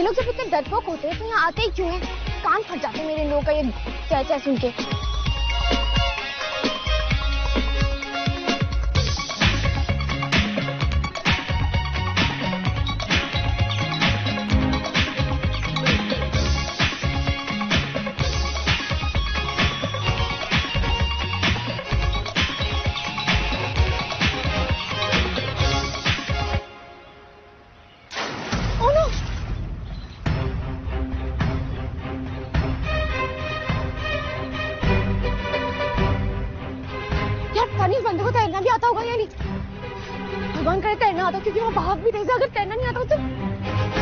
ये लोग जब इतने डरपोक होते हैं तो यहाँ आते ही क्यों हैं? कान फट जाते मेरे लोग का ये चाय चाय सुन के। बंदे को तैरना भी आता होगा या नहीं भगवान करे तैरना आता क्योंकि वो भाग भी नहीं है। अगर तैरना नहीं आता तो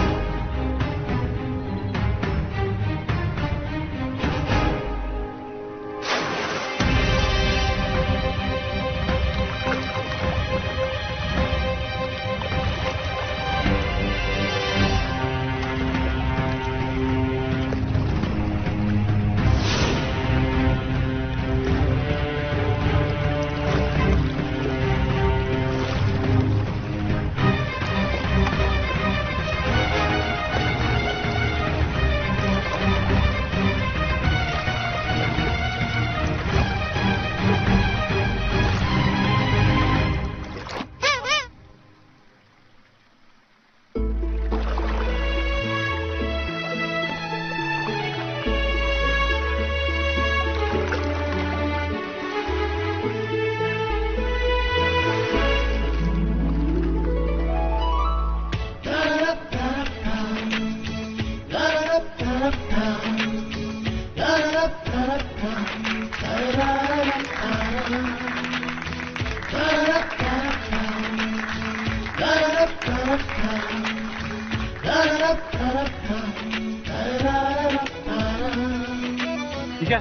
ठीक है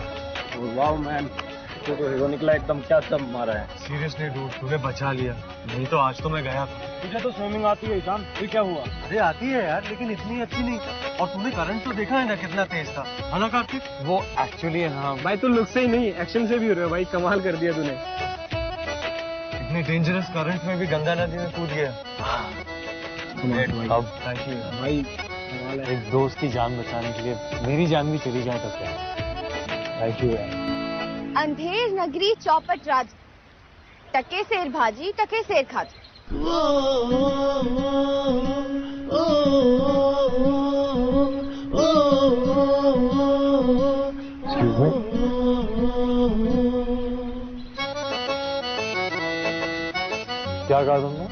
वाओ मैन तो तो हीरो निकला एकदम क्या सब मारा है। सीरियसली डूड तूने बचा लिया। नहीं तो आज तो मैं गया था। तुझे तो स्विमिंग आती है ईशान फिर क्या हुआ? अरे आती है यार लेकिन इतनी अच्छी नहीं। और तूने करंट तो देखा है ना कितना तेज था। है ना कार्तिक? वो एक्चुअली हाँ। भाई तू लुक से ही नहीं एक्शन से भी हो रहा है भाई कमाल कर दिया तूने। इतनी डेंजरस करंट में भी गंगा नदी में कूद गया। अब भाई एक दोस्त की जान बचाने के लिए मेरी जान भी चली जाए तो क्या थैंक यू यार। अंधेर नगरी चौपट राज। टके सेर भाजी टके सेर खाजी। क्या कहा तुमने?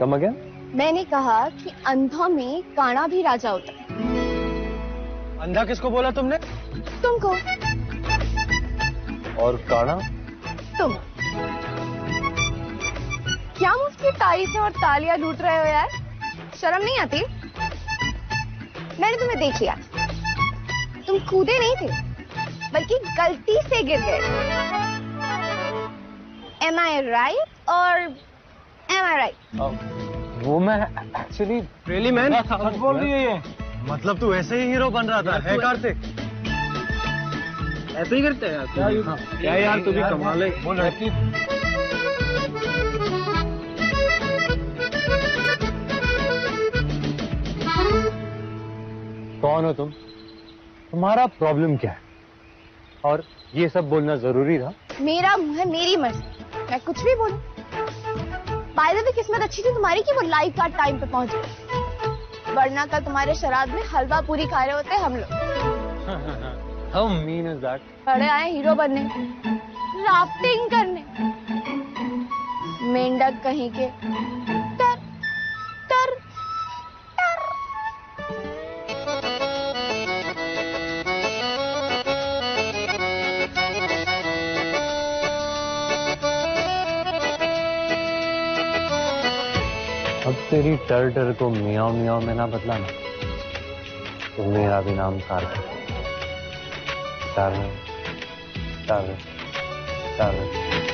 कम अगेन मैंने कहा कि अंधों में काना भी राजा होता। है अंधा किसको बोला तुमने? तुमको। और काना तुम। क्या मुफ़्त की तारीफें और तालियाँ लूट रहे हो यार? शर्म नहीं आती? मैंने तुम्हें देख लिया। तुम कूदे नहीं थे बल्कि गलती से गिर गए। एम आई राइट और एम आई राइट वो मैं एक्चुअली रियली मैन बोल रही है ये। मतलब तू ऐसे ही हीरो बन रहा था है कार्तिक? ऐसे ही करते हैं क्या यार हाँ, क्या यार तू भी कमाल है वो लड़की कौन हो तुम? तुम्हारा प्रॉब्लम क्या है? और ये सब बोलना ज़रूरी था? मेरा मुँह है मेरी मर्ज़ी। मैं कुछ भी बोलूँ। बाय द वे किस्मत अच्छी थी तुम्हारी कि वो लाइव का टाइम पे पहुँच गए वरना कल तुम्हारे शराब में हलवा पूरी खा रहे होते हम लोग। हाउ मीन इज़ दैट बड़े आए हीरो बनने। राफ्टिंग करने। मेंढक कहीं के। टर टर टर अब तेरी टर टर को मियाओ मियाओ में ना बदलाना तो मेरा भी नाम कार्तिक Tarde, tarde, tarde.